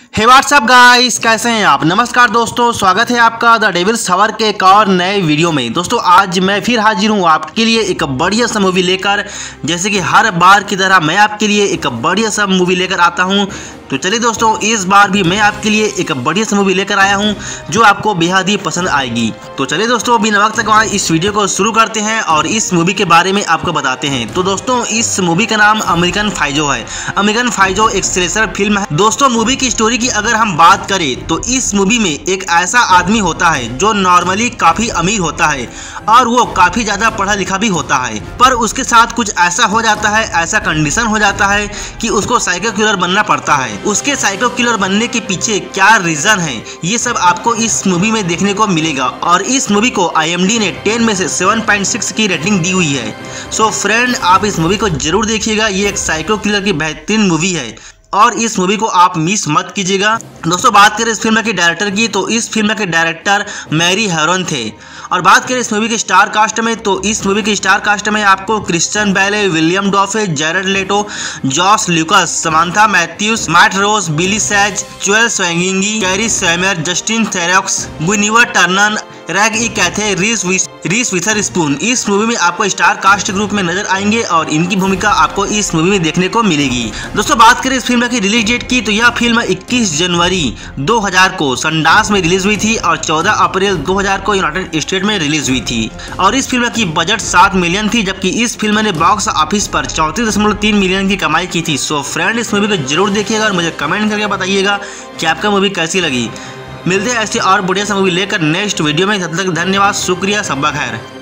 हे WhatsApp guys कैसे हैं आप? नमस्कार दोस्तों, स्वागत है आपका द डेविल सवर के एक और नए वीडियो में। दोस्तों, आज मैं फिर हाजिर हूँ आपके लिए एक बढ़िया सा मूवी लेकर। जैसे कि हर बार की तरह मैं आपके लिए एक बढ़िया सा मूवी लेकर आता हूँ। तो चलिए दोस्तों, इस बार भी मैं आपके लिए एक बढ़िया सा मूवी लेकर आया हूँ, जो आपको बेहद ही पसंद आएगी। तो चलिए दोस्तों, बिना वक्त तक इस वीडियो को शुरू करते हैं और इस मूवी के बारे में आपको बताते हैं। तो दोस्तों, इस मूवी का नाम अमेरिकन फाइजो है। अमेरिकन फाइजो एक सिलेसर फ़िल्म है। दोस्तों मूवी की स्टोरी की अगर हम बात करें तो इस मूवी में एक ऐसा आदमी होता है, जो नॉर्मली काफ़ी अमीर होता है और वो काफ़ी ज़्यादा पढ़ा लिखा भी होता है। पर उसके साथ कुछ ऐसा हो जाता है, ऐसा कंडीशन हो जाता है कि उसको साइकिल किलर बनना पड़ता है। उसके साइको किलर बनने के पीछे क्या रीजन है? ये सब आपको इस मूवी में देखने को मिलेगा और इस मूवी को आई ने 10 में से 7.6 की रेटिंग दी हुई है। सो फ्रेंड आप इस मूवी को ज़रूर देखिएगा। ये एक साइको किलर की बेहतरीन मूवी है। और इस मूवी को आप मिस मत कीजिएगा। दोस्तों, बात करें इस फ़िल्म के डायरेक्टर की तो इस फ़िल्म के डायरेक्टर मैरी हेरोन थे। और बात करें इस मूवी के स्टार कास्ट में तो इस मूवी के स्टार कास्ट में आपको Christian Bale Willem Dafoe Jared Leto Josh Lucas Samantha Mathis Matt Ross Bill Sage Chloe Sevigny Cara Seymour Justin Theroux Guinevere Turner Reg E Cathey Reese Reese Witherspoon. इस movie में आपको star caste group में नज़र आएँगे और इनकी भूमिका आपको इस मूवी में देखने को मिलेगी। दोस्तों, बात करें इस फ़िल्म की रिलीज़ डेट की तो यह फ़िल्म 21 जनवरी 2000 को संडास में रिलीज़ हुई थी और 14 अप्रैल 2000 को यूनाइटेड स्टेट में रिलीज़ हुई थी। और इस फ़िल्म की बजट सात मिलियन थी, जबकि इस फ़िल्म ने बॉक्स ऑफ़िस पर चौंतीस मिलियन की कमाई की थी। सो फ्रेंड, इस मूवी को ज़रूर देखिएगा और मुझे कमेंट करके बताइएगा कि आपका मूवी कैसी लगी। मिलते हैं ऐसी और बढ़िया सा मूवी लेकर नेक्स्ट वीडियो में। तब तक धन्यवाद, शुक्रिया सबा खैर।